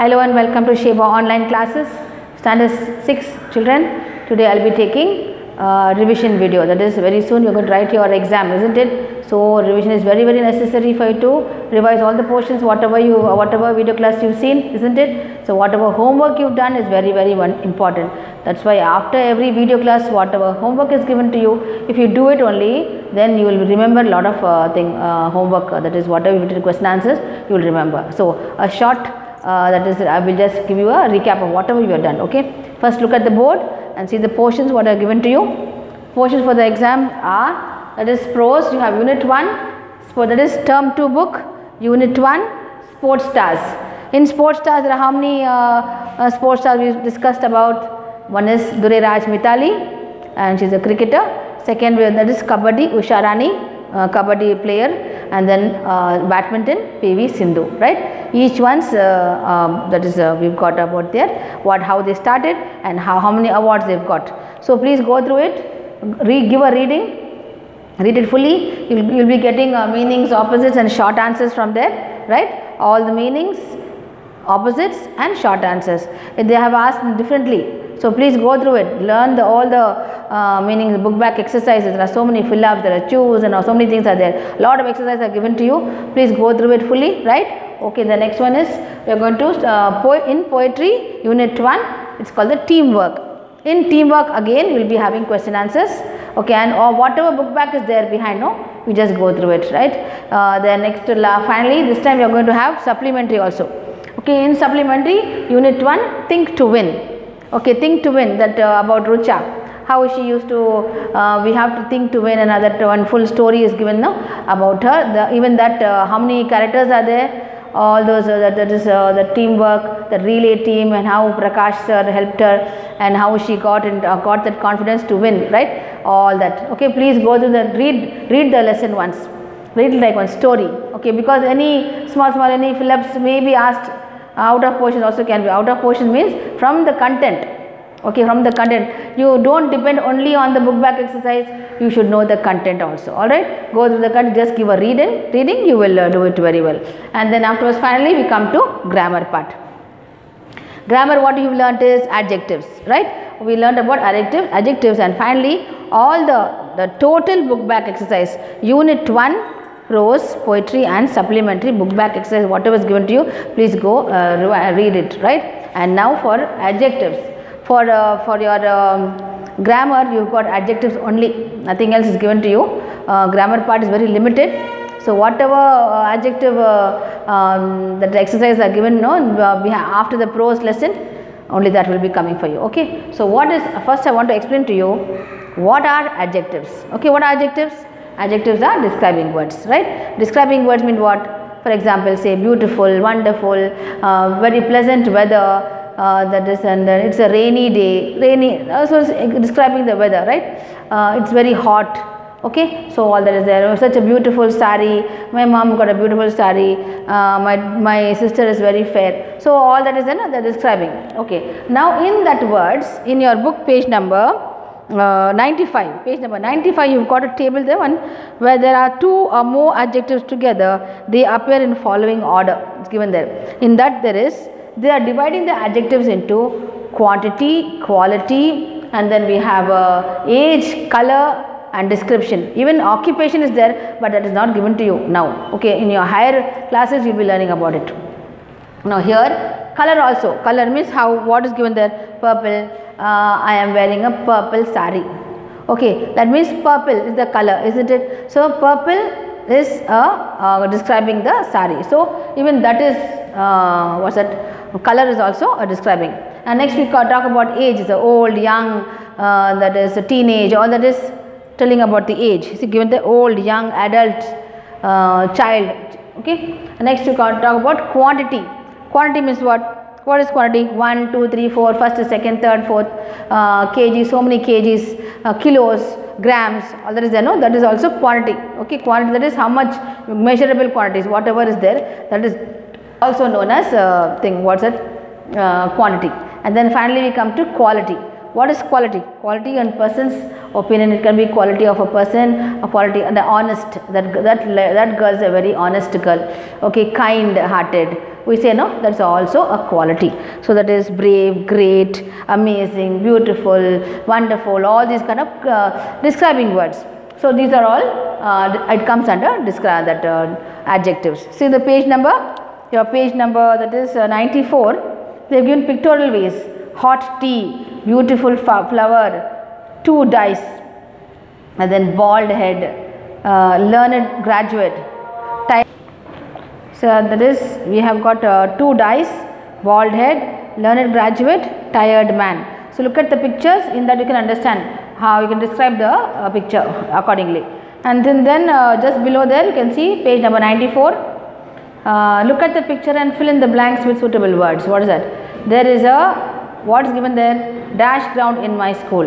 Hello and welcome to Shebha online classes. Standard 6 children. Today I'll be taking uh, revision video. That is very soon you're going to write your exam, isn't it? So revision is very very necessary for you to revise all the portions whatever you whatever video class you've seen, isn't it? So whatever homework you've done is very very important. That's why after every video class whatever homework is given to you, if you do it only then you will remember a lot of uh, thing uh, homework uh, that is whatever you did question answers you will remember. So a short uh, that is I will just give you a recap of whatever you have done okay. First look at the board and see the portions what are given to you. Portions for the exam are that is prose you have unit 1 sport that is term 2 book unit 1 sports stars. In sports stars there are how many uh, uh, sports stars we discussed about one is Durai Raj Mithali and she is a cricketer. Second that is Kabaddi Usha Rani uh, Kabaddi player and then uh, badminton PV Sindhu right? Each one's uh, um, that is uh, we've got about there what how they started and how, how many awards they've got. So please go through it. Re give a reading. Read it fully. You'll, you'll be getting uh, meanings opposites and short answers from there right? All the meanings opposites and short answers. If they have asked differently so please go through it. Learn the all the uh, meanings book back exercises. There are so many fill ups there are choose and so many things are there. A lot of exercises are given to you. Please go through it fully right? Okay the next one is we are going to uh, po in poetry unit 1 it's called the teamwork. In teamwork again we will be having question answers. Okay and or whatever book back is there behind no we just go through it right? Uh, then next uh, finally this time we are going to have supplementary also okay in supplementary unit 1 think to win. Okay think to win that uh, about rucha. How she used to uh, we have to think to win another one full story is given now about her. The even that uh, how many characters are there? All those uh, that, that is uh, the teamwork the relay team and how prakash sir helped her and how she got in, uh, got that confidence to win right? All that. Okay please go through the read read the lesson once. Read like one story. Okay because any small small any fill-ups may be asked out of portion also can be. Out of portion means from the content. Okay from the content. You don't depend only on the book back exercise. You should know the content also. All right go through the content. Just give a reading reading you will uh, do it very well. And then afterwards finally we come to grammar part. Grammar what you've learnt is adjectives right? We learned about adjective adjectives and finally all the the total book back exercise unit 1 prose poetry and supplementary book back exercise whatever is given to you please go uh, read it right? And now for adjectives. For uh, for your um, grammar you've got adjectives only. Nothing else is given to you. Uh, grammar part is very limited. So whatever uh, adjective um, that exercise are given no after the prose lesson only that will be coming for you okay? So what is first i want to explain to you what are adjectives? Okay what are adjectives adjectives are describing words right? Describing words mean what? For example say beautiful wonderful uh, very pleasant weather uh, that is and uh, it's a rainy day rainy also describing the weather right? Uh, it's very hot okay? So all that is there. Such a beautiful sari. My mom got a beautiful sari. Uh, my my sister is very fair. So all that is then the describing okay? Now in that words in your book page number uh, 95 page number 95 you've got a table there one where there are two or more adjectives together they appear in following order. It's given there. In that there is they are dividing the adjectives into quantity quality and then we have uh, age color and description. Even occupation is there but that is not given to you now. Okay in your higher classes you'll be learning about it now here color also. Color means how what is given there? Purple. Uh, i am wearing a purple sari. Okay that means purple is the color isn't it? So purple is uh, uh, describing the sari. So even that is uh, what's that? Color is also uh, describing. And next we talk about age. Is old young uh, that is a teenage all that is telling about the age. See given the old young adult child. Okay next we talk about quantity quantity means what? What is quantity 1 2 3 4 first second third fourth uh, kg so many kgs uh, kilos grams all that is there no? That is also quantity okay? Quantity that is how much measurable quantities whatever is there that is also known as uh, thing what's that? Uh, quantity. And then finally we come to quality What is quality? Quality and person's opinion. It can be quality of a person, a quality and the honest. That that that girl is a very honest girl. Okay, kind-hearted. We say no. That's also a quality. So that is brave, great, amazing, beautiful, wonderful. All these kind of uh, describing words. So these are all. Uh, it comes under describe that uh, adjectives. See the page number. Your page number that is uh, 94. They have given pictorial ways. Hot tea, beautiful flower, two dice, and then bald head, uh, learned graduate. So that is we have got uh, two dice, bald head, learned graduate, tired man. So look at the pictures in that you can understand how you can describe the uh, picture accordingly. And then, then uh, just below there you can see page number 94. Uh, look at the picture and fill in the blanks with suitable words. What is that? There is a what is given there? Dash ground in my school.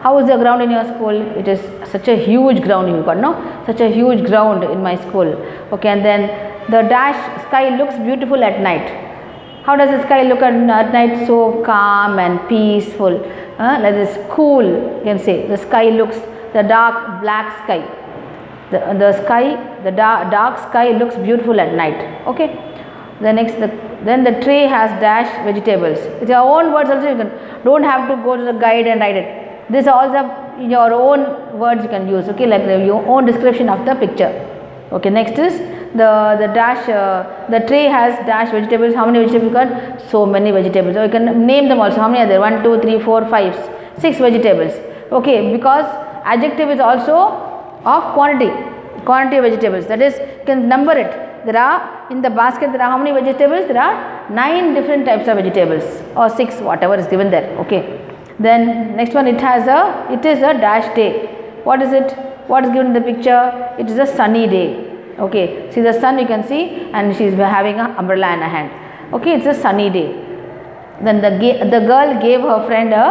How is the ground in your school? It is such a huge ground you got no? Such a huge ground in my school. Okay and then the dash sky looks beautiful at night. How does the sky look at, at night? So calm and peaceful. Uh, like this cool you can say. The sky looks the dark black sky. The, the sky the dark, dark sky looks beautiful at night. Okay. The next the, then the tray has dash vegetables. It's your own words also you can don't have to go to the guide and write it. This also your own words you can use okay? Like your own description of the picture. Okay next is the the dash uh, the tray has dash vegetables. How many vegetables you got? So many vegetables. So you can name them also. How many are there? One two three four five six vegetables. Okay because adjective is also of quantity quantity of vegetables. That is you can number it there are in the basket there are how many vegetables? There are nine different types of vegetables or six whatever is given there okay? Then next one it has a it is a dash day. What is it? What is given in the picture? It is a sunny day okay? See the sun you can see and she is having an umbrella in her hand okay? It's a sunny day. Then the the girl gave her friend a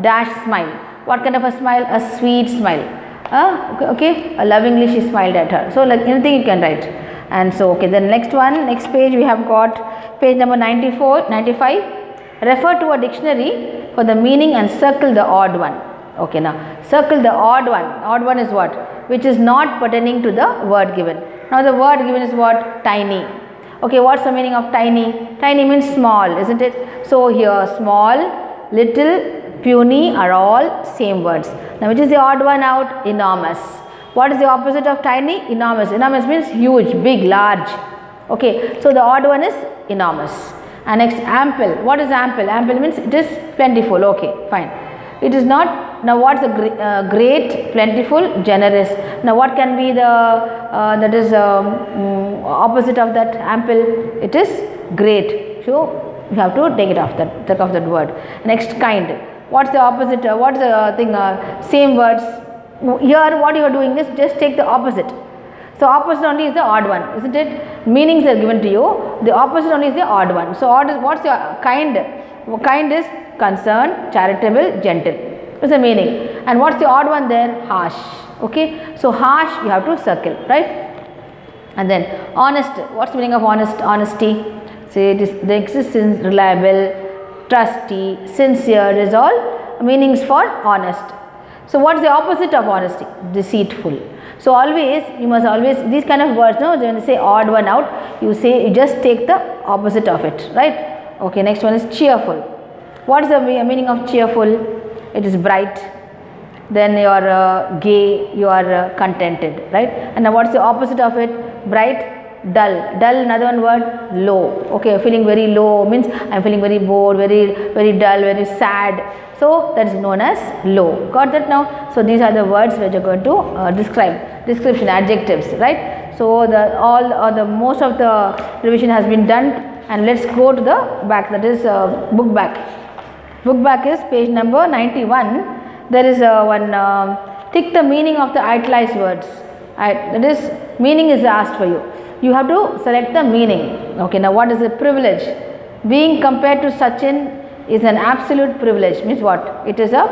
dash smile. What kind of a smile? A sweet smile. Uh, okay, okay lovingly she smiled at her. So like anything you can write and so okay the next one next page we have got page number 94 95 refer to a dictionary for the meaning and circle the odd one. Okay now circle the odd one. Odd one is what? Which is not pertaining to the word given. Now the word given is what? Tiny. Okay what's the meaning of tiny? Tiny means small isn't it? So here small little puny are all same words. Now which is the odd one out? Enormous what is the opposite of tiny? Enormous. Enormous means huge, big, large. Okay, so the odd one is enormous. And next ample. What is ample? Ample means it is plentiful. Okay, fine. It is not. Now what's the uh, great, plentiful, generous. Now what can be the uh, that is um, mm, opposite of that ample? It is great. So you have to take it off that take off that word. Next kind. What's the opposite? Uh, what's the thing? Uh, same words here what you are doing is just take the opposite. So opposite only is the odd one, isn't it? Meanings are given to you. The opposite only is the odd one. So odd is what's your kind? Kind is concerned, charitable, gentle. Is the meaning. And what's the odd one there? Harsh. Okay. So harsh you have to circle, right? And then honest. What's the meaning of honest? Honesty. Say it is the existence, reliable, trusty, sincere is all meanings for honest. So what is the opposite of honesty? Deceitful. So always you must always these kind of words no when you say odd one out you say you just take the opposite of it right. Okay next one is cheerful. What is the meaning of cheerful? It is bright then you are uh, gay you are uh, contented right and now what is the opposite of it bright dull. Dull another one word low. Okay feeling very low means i'm feeling very bored very very dull very sad. So that is known as low. Got that now? So these are the words which are going to uh, describe. Description adjectives right? So the all or the most of the revision has been done and let's go to the back. That is uh, book back. Book back is page number 91 there is uh, one tick the meaning of the italicized words. Right, that is meaning is asked for you you have to select the meaning. Okay, now what is a privilege? Being compared to Sachin is an absolute privilege. Means what? It is a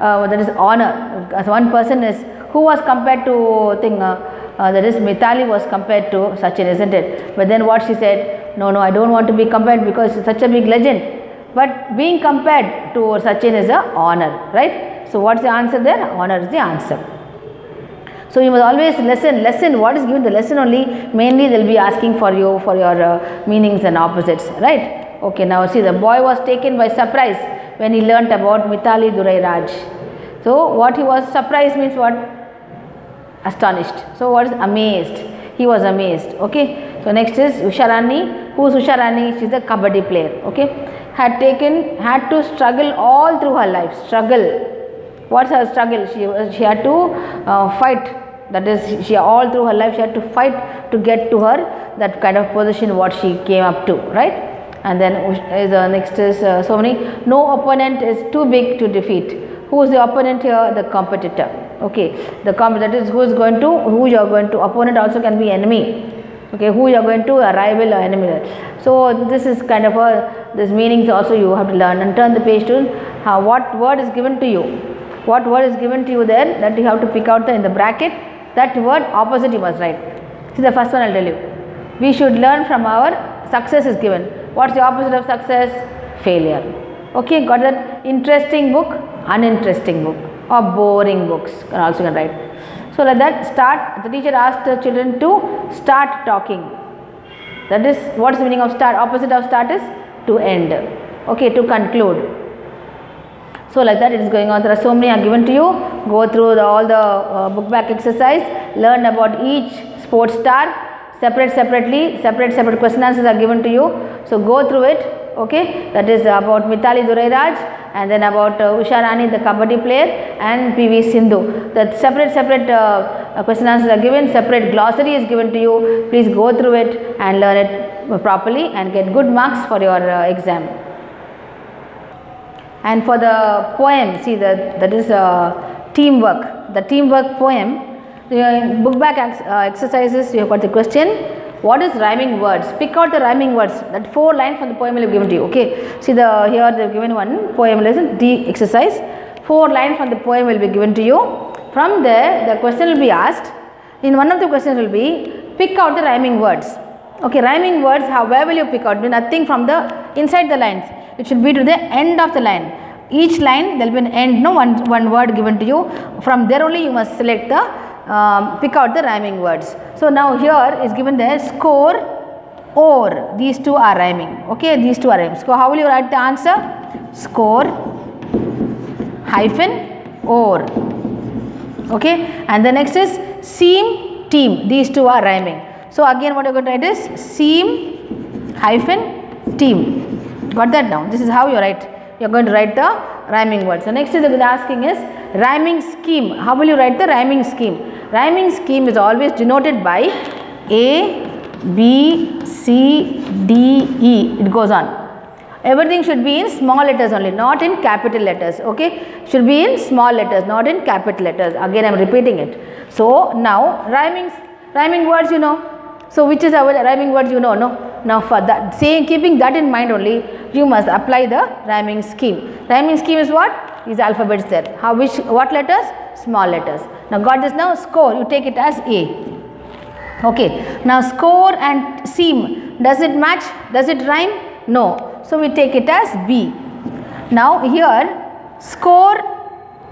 uh, that is honor. As one person is who was compared to thing. Uh, uh, that is Mithali was compared to Sachin, isn't it? But then what she said? No, no, I don't want to be compared because it's such a big legend. but being compared to Sachin is a honor, right? So what's the answer there? Honor is the answer. So you must always listen, lesson, what is given the lesson only, mainly they will be asking for you for your uh, meanings and opposites, right? Okay, now see the boy was taken by surprise when he learnt about Mithali Durai Raj. So what he was surprised means what? Astonished. So what is amazed? He was amazed. Okay. So next is Usharani. Who is Usharani? She is a kabaddi player. Okay. Had taken, had to struggle all through her life. Struggle. What's her struggle? She, she had to uh, fight. That is, she all through her life she had to fight to get to her that kind of position what she came up to. Right? And then is the next is uh, so many no opponent is too big to defeat. Who is the opponent here? The competitor okay? The competitor is who is going to who you are going to opponent also can be enemy okay? Who you are going to a rival or enemy. So this is kind of a this meanings also you have to learn and turn the page to what word is given to you? What word is given to you there that you have to pick out the in the bracket that word opposite you must write see the first one i'll tell you we should learn from our success is given What's the opposite of success? Failure. Okay, got that? Interesting book, uninteresting book or boring books can also can write. So like that start, the teacher asked the children to start talking. That is what is the meaning of start? Opposite of start is to end. Okay, to conclude. So like that it is going on. There are so many are given to you. Go through the, all the uh, book back exercise. Learn about each sports star separate separately. Separate separate question answers are given to you. So go through it okay? That is about Mithali Durairaj and then about uh, Usha Rani the kabaddi player and PV Sindhu. That separate separate uh, uh, question answers are given. Separate glossary is given to you. Please go through it and learn it properly and get good marks for your uh, exam and for the poem see that that is uh, teamwork. The teamwork poem uh, book back ex uh, exercises you have got the question. What is rhyming words? Pick out the rhyming words. That four lines from the poem will be given to you. Okay. See the here they have given one poem lesson d exercise. Four lines from the poem will be given to you. From there the question will be asked. In one of the questions will be pick out the rhyming words. Okay rhyming words how where will you pick out? Nothing from the inside the lines it should be to the end of the line. Each line there will be an end no one one word given to you. From there only you must select the um, pick out the rhyming words. So, now here is given the score or. These two are rhyming. Okay these two are rhyming. So, how will you write the answer? Score hyphen or. Okay and the next is seam team. These two are rhyming. So, again what you are going to write is seam hyphen team got that now this is how you write you are going to write the rhyming words. So, next is the asking is rhyming scheme how will you write the rhyming scheme Rhyming scheme is always denoted by A, B, C, D, E. It goes on. Everything should be in small letters only, not in capital letters. Okay, should be in small letters, not in capital letters. Again, I am repeating it. So now rhyming, rhyming words, you know. So which is our rhyming words, you know, no. Now for that, saying keeping that in mind only, you must apply the rhyming scheme. Rhyming scheme is what? Is alphabets there. How which what letters? Small letters. Now got this now score you take it as A. Okay. Now score and seam does it match? Does it rhyme? No. So we take it as B. Now here score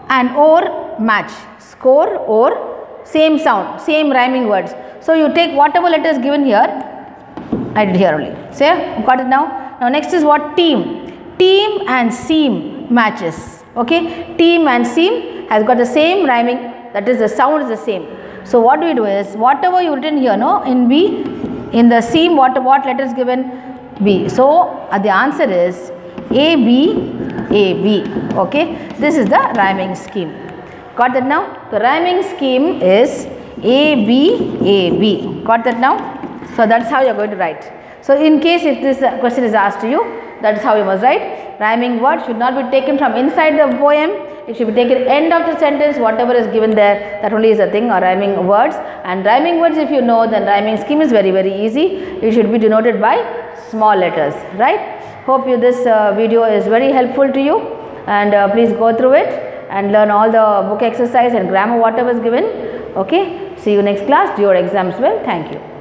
and or match. Score or same sound, same rhyming words. So you take whatever letters given here, I did here only. Say, got it now? Now next is what team. Team and seam matches. Okay. Team and seam has got the same rhyming that is the sound is the same. So what we do is whatever you written here no in B in the seam, what what letter is given B. So uh, the answer is A B A B okay this is the rhyming scheme. Got that now? The rhyming scheme is A B A B. Got that now? So that's how you are going to write. So in case if this question is asked to you that is how you must write. Rhyming word should not be taken from inside the poem. It should be taken end of the sentence whatever is given there. That only is a thing or rhyming words. And rhyming words if you know then rhyming scheme is very very easy. It should be denoted by small letters right? Hope you this uh, video is very helpful to you. And uh, please go through it and learn all the book exercise and grammar whatever is given. Okay? See you next class. Do your exams well. Thank you